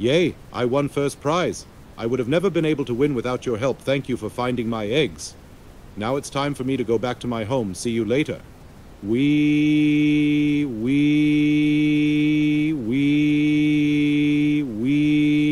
Yay, I won first prize. I would have never been able to win without your help. Thank you for finding my eggs. Now it's time for me to go back to my home. See you later. We, we, we, we.